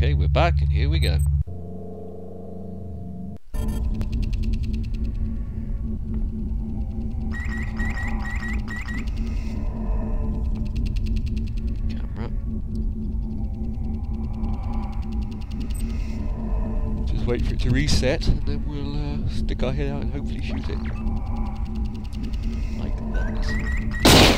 Okay, we're back and here we go. Camera. Just wait for it to reset and then we'll uh, stick our head out and hopefully shoot it. Like that.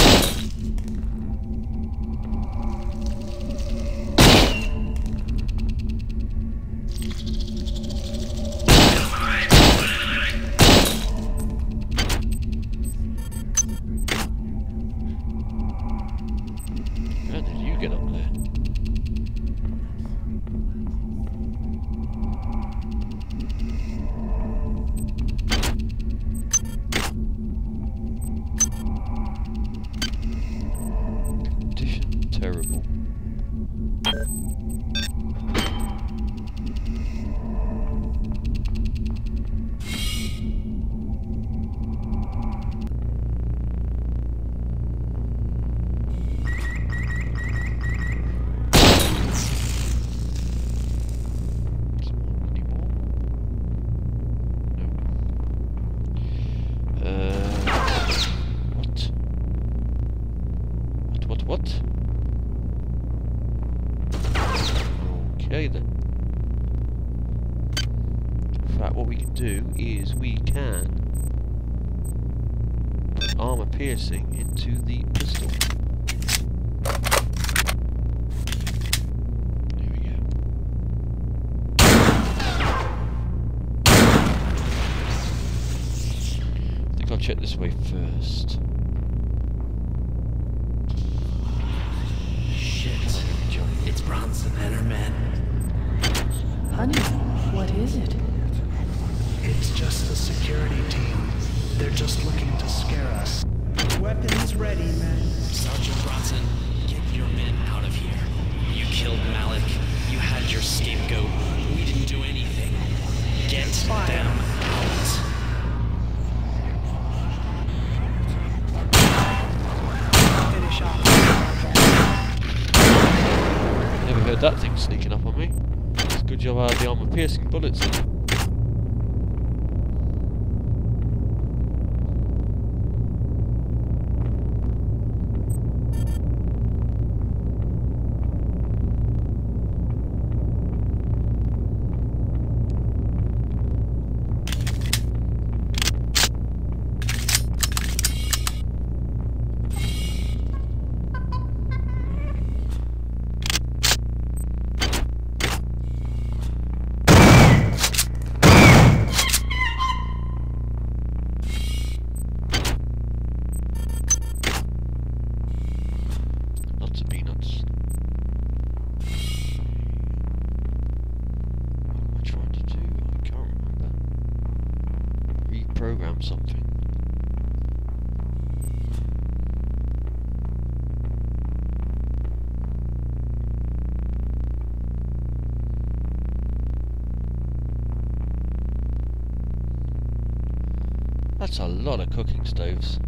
piercing into the pistol. There we go. I think I'll check this way first. Shit. It's Bronson and her men. Honey, what is it? It's just the security team. They're just looking to scare us. Weapons ready, men. Sergeant Bronson, get your men out of here. You killed Malik. You had your scapegoat. We didn't do anything. Get them out. Never heard that thing sneaking up on me. It's a good job I had the armor piercing bullets Lots of peanuts. What am I trying to do? I can't remember. Reprogram something. That's a lot of cooking stoves.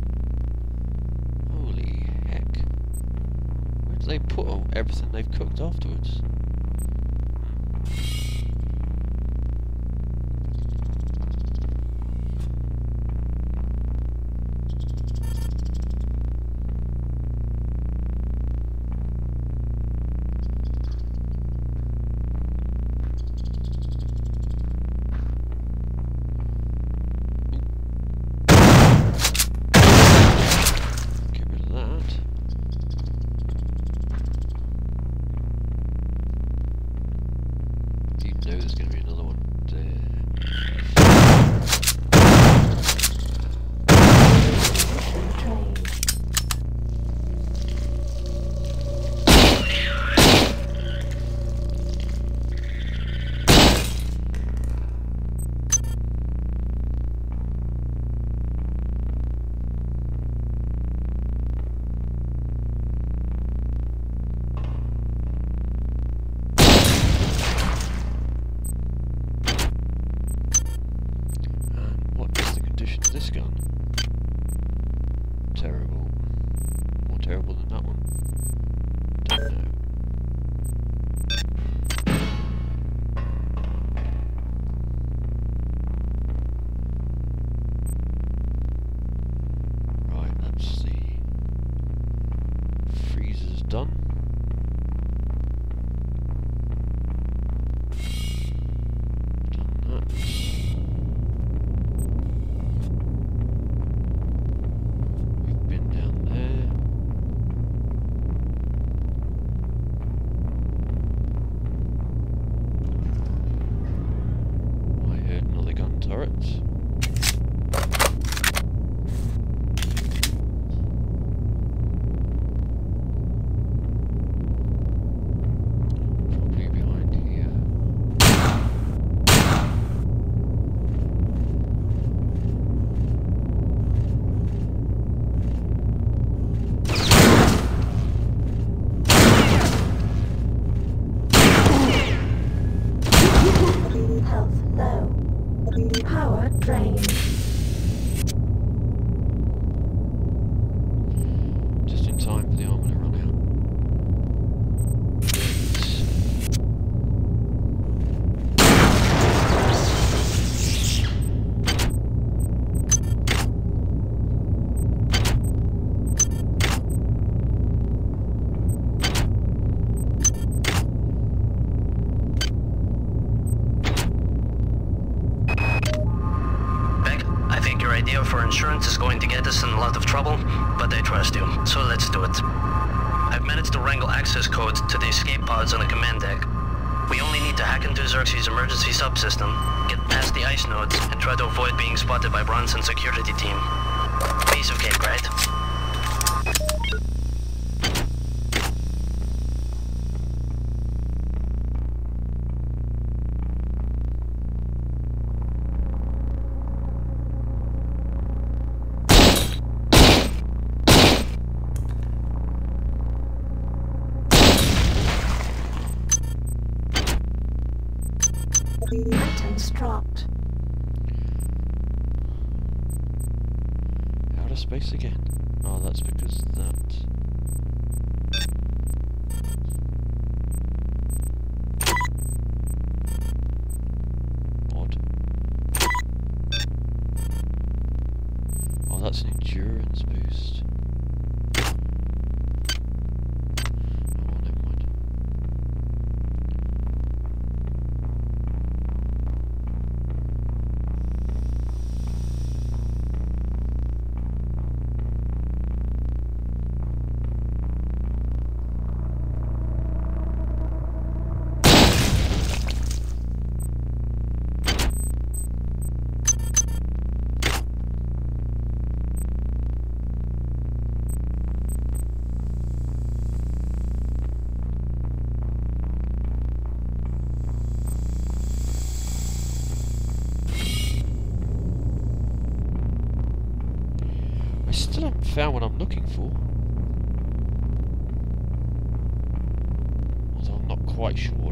They put everything they've cooked afterwards? power drain. We only need to hack into Xerxes' emergency subsystem, get past the ice nodes, and try to avoid being spotted by Bronson's security team. Piece of cake, right? place again. Oh, that's because that... Odd. Oh, that's an endurance boost. found what I'm looking for. Although I'm not quite sure.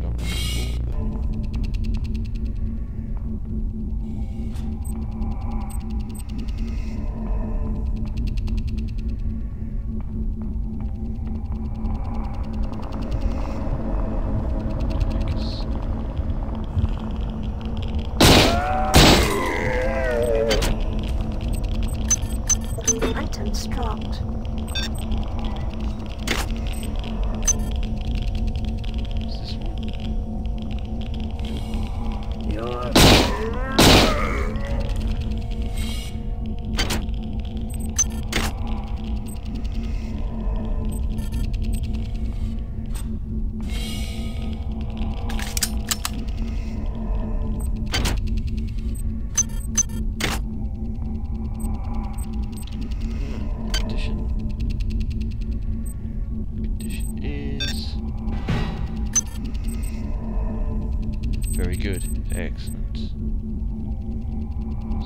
And dropped.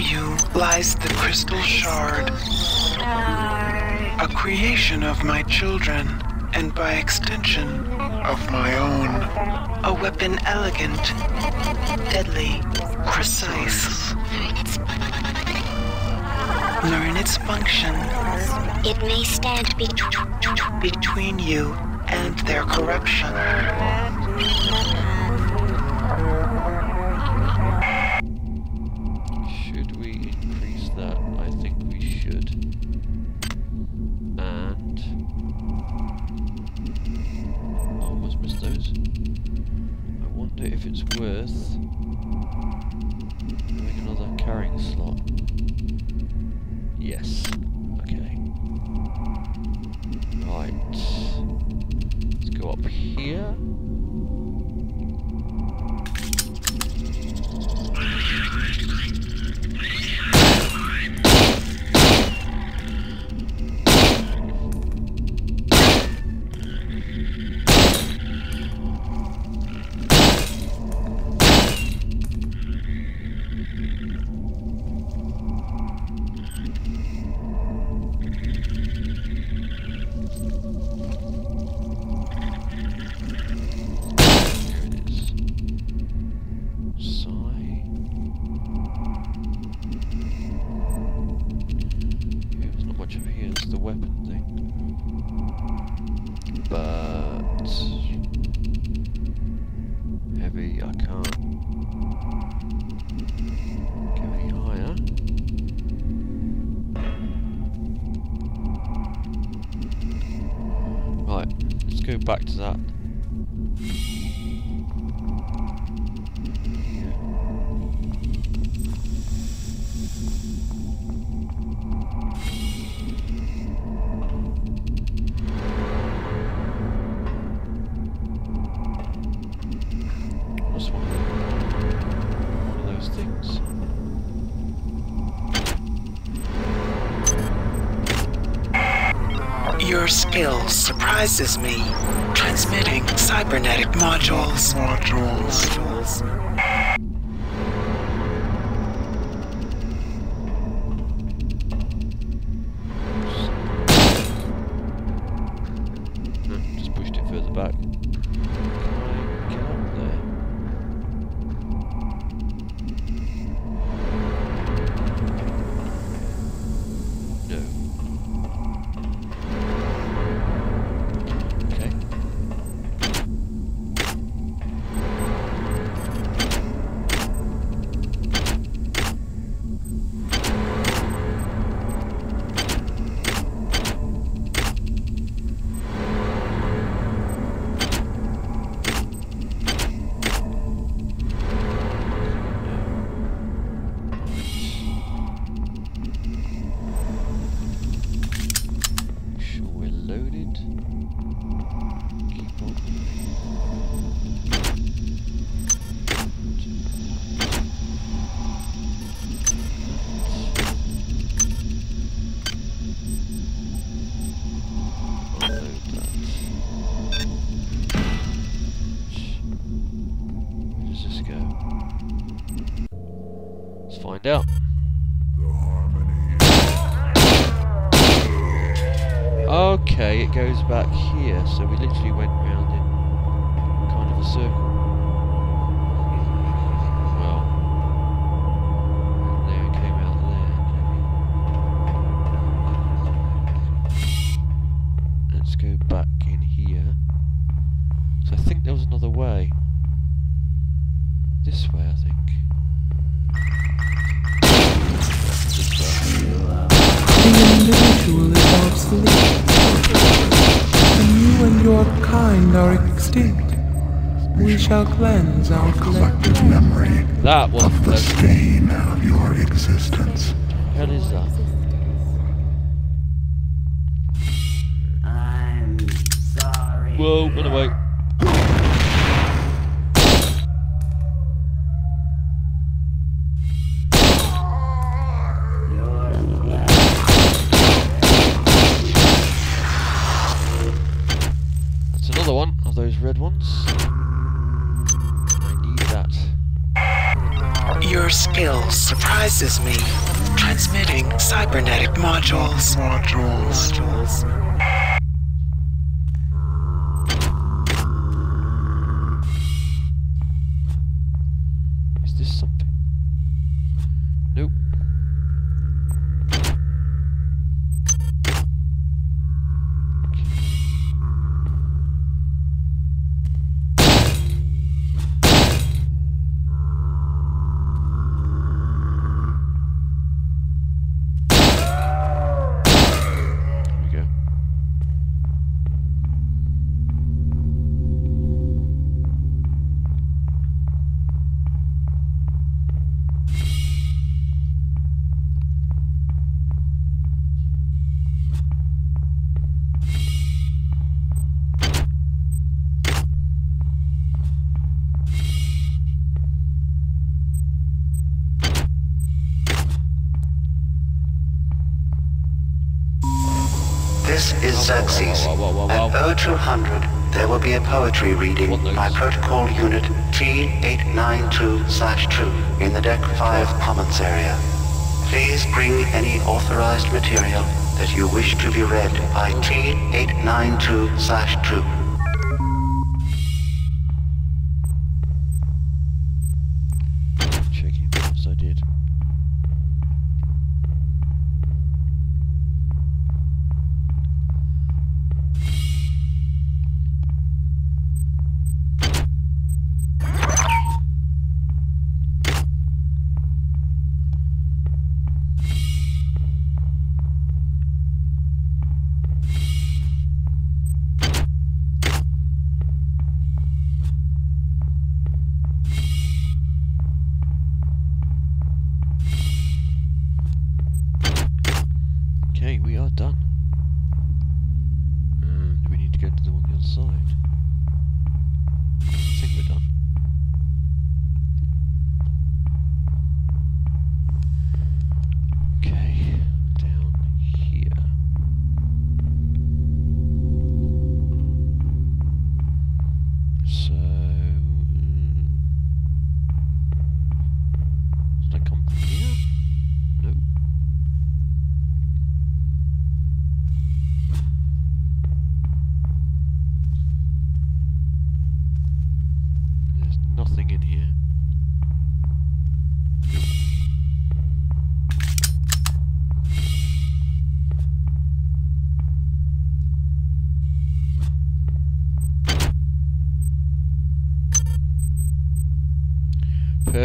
you lies the crystal shard, a creation of my children, and by extension, of my own. A weapon elegant, deadly, precise. Learn its function. It may stand be between you and their corruption. Right, let's go back to that. recognizes me. Transmitting cybernetic modules. Modules. modules. Back. Sure we're loaded. Keep on. Cleanse our collective memory That was of the pleasant. stain of your existence. Hell is that? I'm sorry. Whoa, run away. Surprises me. Transmitting cybernetic modules. Modules. Modules. Is Xerxes. At wow. 0200, there will be a poetry reading by Protocol Unit T892-2 in the Deck 5 Commons area. Please bring any authorized material that you wish to be read by T892-2.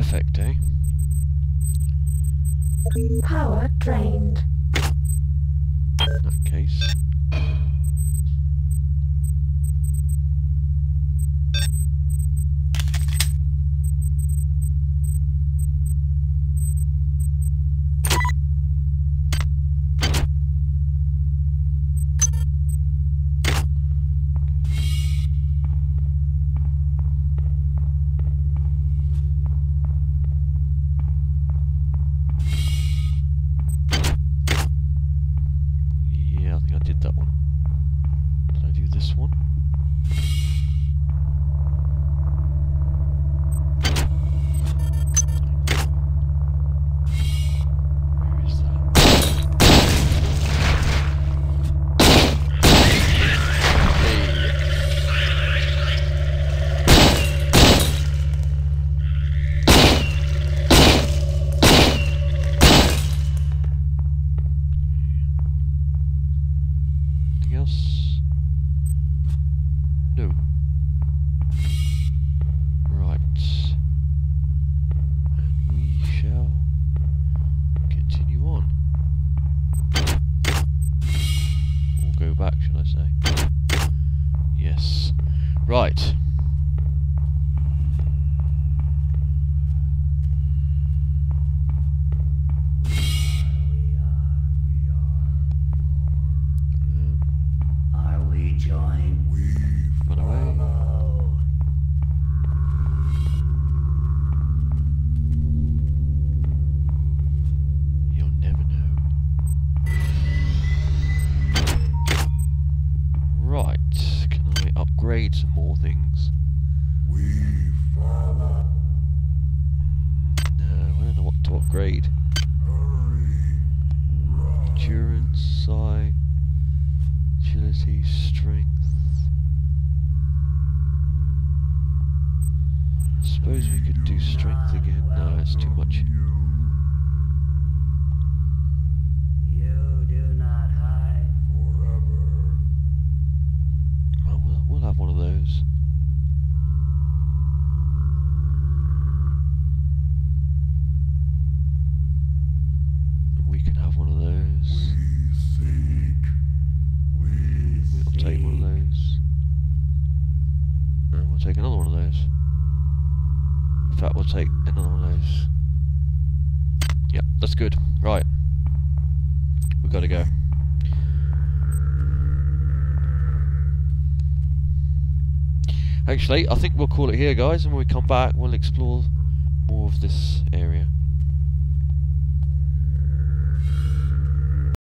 Perfect, eh? Power drained. In that case. Have one of those. And we can have one of those. We'll take one of those. And we'll take another one of those. In fact, we'll take another one of those. Yep, that's good. Right. We've got to go. Actually, I think we'll call it here, guys, and when we come back, we'll explore more of this area.